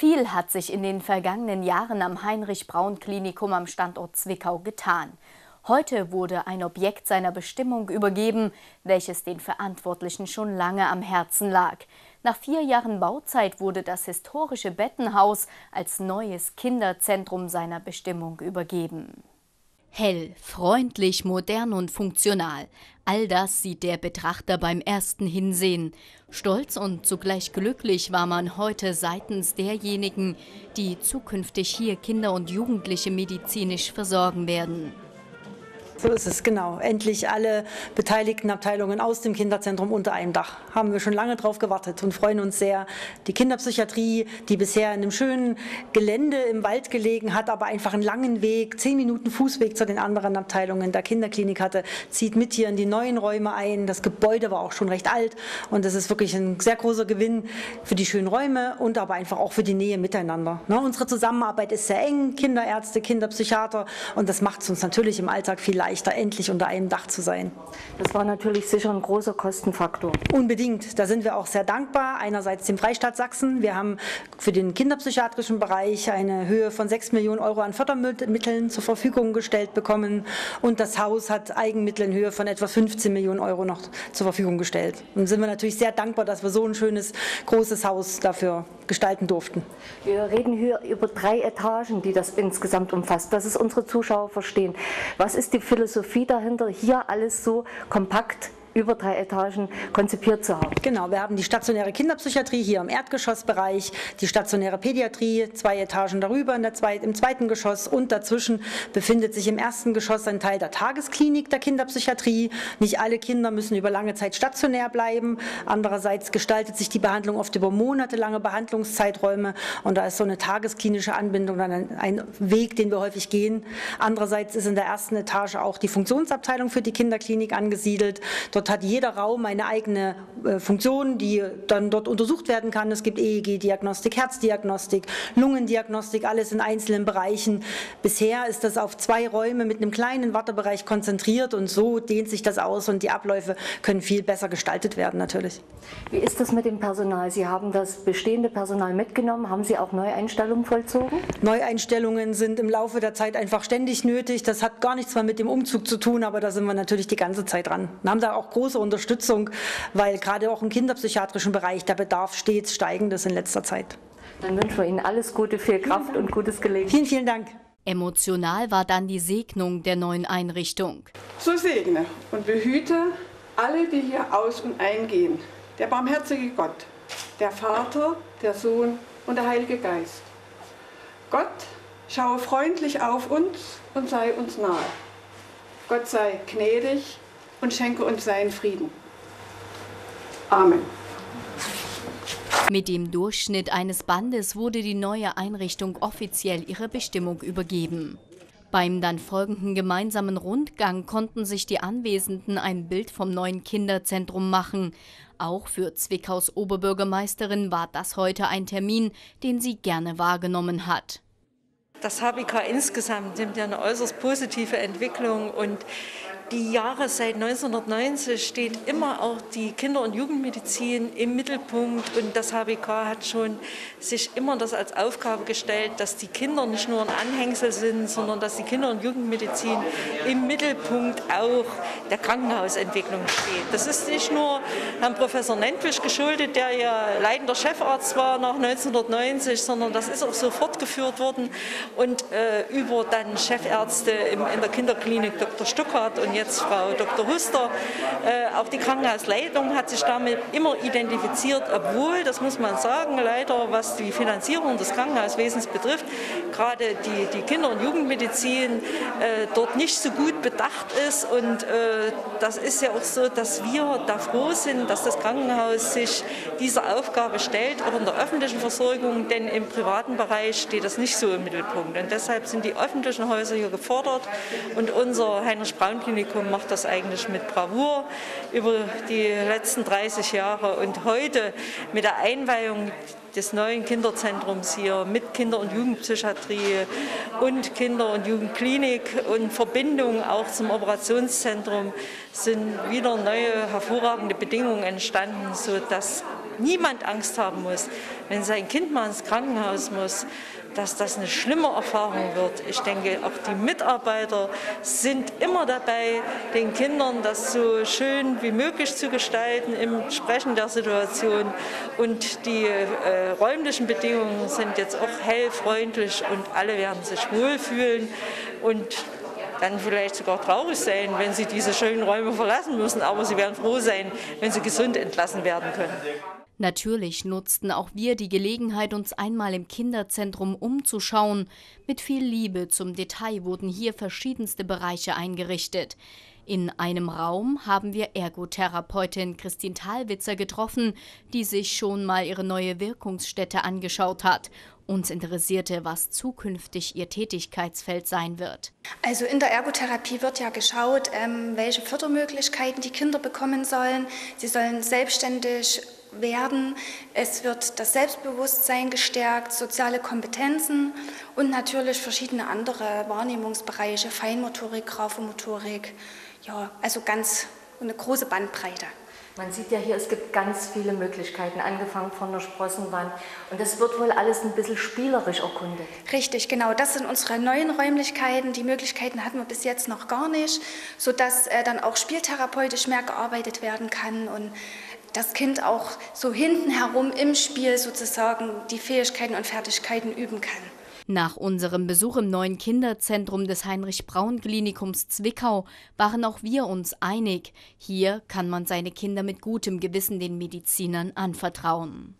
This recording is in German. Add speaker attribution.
Speaker 1: Viel hat sich in den vergangenen Jahren am Heinrich-Braun-Klinikum am Standort Zwickau getan. Heute wurde ein Objekt seiner Bestimmung übergeben, welches den Verantwortlichen schon lange am Herzen lag. Nach vier Jahren Bauzeit wurde das historische Bettenhaus als neues Kinderzentrum seiner Bestimmung übergeben. Hell, freundlich, modern und funktional. All das sieht der Betrachter beim ersten Hinsehen. Stolz und zugleich glücklich war man heute seitens derjenigen, die zukünftig hier Kinder und Jugendliche medizinisch versorgen werden.
Speaker 2: So ist es, genau. Endlich alle beteiligten Abteilungen aus dem Kinderzentrum unter einem Dach. Haben wir schon lange drauf gewartet und freuen uns sehr. Die Kinderpsychiatrie, die bisher in einem schönen Gelände im Wald gelegen hat, aber einfach einen langen Weg, zehn Minuten Fußweg zu den anderen Abteilungen der Kinderklinik hatte, zieht mit hier in die neuen Räume ein. Das Gebäude war auch schon recht alt und das ist wirklich ein sehr großer Gewinn für die schönen Räume und aber einfach auch für die Nähe miteinander. Ne, unsere Zusammenarbeit ist sehr eng, Kinderärzte, Kinderpsychiater und das macht es uns natürlich im Alltag viel leichter leichter, endlich unter einem Dach zu sein.
Speaker 3: Das war natürlich sicher ein großer Kostenfaktor.
Speaker 2: Unbedingt. Da sind wir auch sehr dankbar. Einerseits dem Freistaat Sachsen. Wir haben für den kinderpsychiatrischen Bereich eine Höhe von 6 Millionen Euro an Fördermitteln zur Verfügung gestellt bekommen. Und das Haus hat Eigenmittel in Höhe von etwa 15 Millionen Euro noch zur Verfügung gestellt. Und sind wir natürlich sehr dankbar, dass wir so ein schönes, großes Haus dafür gestalten durften.
Speaker 3: Wir reden hier über drei Etagen, die das insgesamt umfasst, dass es unsere Zuschauer verstehen. Was ist die Philosophie dahinter, hier alles so kompakt über drei Etagen konzipiert zu haben.
Speaker 2: Genau, wir haben die stationäre Kinderpsychiatrie hier im Erdgeschossbereich, die stationäre Pädiatrie, zwei Etagen darüber zweit, im zweiten Geschoss und dazwischen befindet sich im ersten Geschoss ein Teil der Tagesklinik der Kinderpsychiatrie. Nicht alle Kinder müssen über lange Zeit stationär bleiben. Andererseits gestaltet sich die Behandlung oft über monatelange Behandlungszeiträume und da ist so eine tagesklinische Anbindung dann ein, ein Weg, den wir häufig gehen. Andererseits ist in der ersten Etage auch die Funktionsabteilung für die Kinderklinik angesiedelt. Dort Dort hat jeder Raum eine eigene äh, Funktion, die dann dort untersucht werden kann. Es gibt EEG-Diagnostik, Herzdiagnostik, Lungendiagnostik, alles in einzelnen Bereichen. Bisher ist das auf zwei Räume mit einem kleinen Wartebereich konzentriert und so dehnt sich das aus und die Abläufe können viel besser gestaltet werden natürlich.
Speaker 3: Wie ist das mit dem Personal? Sie haben das bestehende Personal mitgenommen. Haben Sie auch Neueinstellungen vollzogen?
Speaker 2: Neueinstellungen sind im Laufe der Zeit einfach ständig nötig. Das hat gar nichts mehr mit dem Umzug zu tun, aber da sind wir natürlich die ganze Zeit dran. Wir haben da auch große Unterstützung, weil gerade auch im kinderpsychiatrischen Bereich der Bedarf stets steigend ist in letzter Zeit.
Speaker 3: Dann wünschen wir Ihnen alles Gute, viel Kraft und gutes Gelingen.
Speaker 2: Vielen, vielen Dank.
Speaker 1: Emotional war dann die Segnung der neuen Einrichtung.
Speaker 4: So segne und behüte alle, die hier aus- und eingehen. Der barmherzige Gott, der Vater, der Sohn und der Heilige Geist. Gott, schaue freundlich auf uns und sei uns nahe. Gott sei gnädig und schenke uns seinen Frieden. Amen.
Speaker 1: Mit dem Durchschnitt eines Bandes wurde die neue Einrichtung offiziell ihrer Bestimmung übergeben. Beim dann folgenden gemeinsamen Rundgang konnten sich die Anwesenden ein Bild vom neuen Kinderzentrum machen. Auch für Zwickaus Oberbürgermeisterin war das heute ein Termin, den sie gerne wahrgenommen hat.
Speaker 5: Das HBK insgesamt nimmt ja eine äußerst positive Entwicklung und die Jahre seit 1990 steht immer auch die Kinder- und Jugendmedizin im Mittelpunkt und das HBK hat schon sich immer das als Aufgabe gestellt, dass die Kinder nicht nur ein Anhängsel sind, sondern dass die Kinder- und Jugendmedizin im Mittelpunkt auch der Krankenhausentwicklung steht. Das ist nicht nur Herrn Professor Nentwich geschuldet, der ja leitender Chefarzt war nach 1990, sondern das ist auch so fortgeführt worden und äh, über dann Chefärzte im, in der Kinderklinik Dr. Stuckert und jetzt Frau Dr. Huster. Äh, auch die Krankenhausleitung hat sich damit immer identifiziert, obwohl, das muss man sagen, leider was die Finanzierung des Krankenhauswesens betrifft, gerade die, die Kinder- und Jugendmedizin äh, dort nicht so gut bedacht ist. Und äh, das ist ja auch so, dass wir da froh sind, dass das Krankenhaus sich dieser Aufgabe stellt, auch in der öffentlichen Versorgung, denn im privaten Bereich steht das nicht so im Mittelpunkt. Und deshalb sind die öffentlichen Häuser hier gefordert und unser Heinrich-Braun-Klinik Klinikum macht das eigentlich mit Bravour über die letzten 30 Jahre. Und heute mit der Einweihung des neuen Kinderzentrums hier mit Kinder- und Jugendpsychiatrie und Kinder- und Jugendklinik und Verbindung auch zum Operationszentrum sind wieder neue hervorragende Bedingungen entstanden, sodass niemand Angst haben muss, wenn sein Kind mal ins Krankenhaus muss, dass das eine schlimme Erfahrung wird. Ich denke, auch die Mitarbeiter sind immer dabei, den Kindern das so schön wie möglich zu gestalten im Sprechen der Situation. Und die äh, räumlichen Bedingungen sind jetzt auch hell, freundlich und alle werden sich wohlfühlen. Und dann vielleicht sogar traurig sein, wenn sie diese schönen Räume verlassen müssen, aber sie werden froh sein, wenn sie gesund entlassen werden können.
Speaker 1: Natürlich nutzten auch wir die Gelegenheit, uns einmal im Kinderzentrum umzuschauen. Mit viel Liebe zum Detail wurden hier verschiedenste Bereiche eingerichtet. In einem Raum haben wir Ergotherapeutin Christine Thalwitzer getroffen, die sich schon mal ihre neue Wirkungsstätte angeschaut hat uns interessierte, was zukünftig ihr Tätigkeitsfeld sein wird.
Speaker 6: Also in der Ergotherapie wird ja geschaut, ähm, welche Fördermöglichkeiten die Kinder bekommen sollen. Sie sollen selbstständig werden. Es wird das Selbstbewusstsein gestärkt, soziale Kompetenzen und natürlich verschiedene andere Wahrnehmungsbereiche, Feinmotorik, Graphomotorik. Ja, also ganz eine große Bandbreite.
Speaker 3: Man sieht ja hier, es gibt ganz viele Möglichkeiten, angefangen von der Sprossenwand. Und das wird wohl alles ein bisschen spielerisch erkundet.
Speaker 6: Richtig, genau. Das sind unsere neuen Räumlichkeiten. Die Möglichkeiten hatten wir bis jetzt noch gar nicht, sodass äh, dann auch spieltherapeutisch mehr gearbeitet werden kann und das Kind auch so hinten herum im Spiel sozusagen die Fähigkeiten und Fertigkeiten üben kann.
Speaker 1: Nach unserem Besuch im neuen Kinderzentrum des Heinrich-Braun-Klinikums Zwickau waren auch wir uns einig, hier kann man seine Kinder mit gutem Gewissen den Medizinern anvertrauen.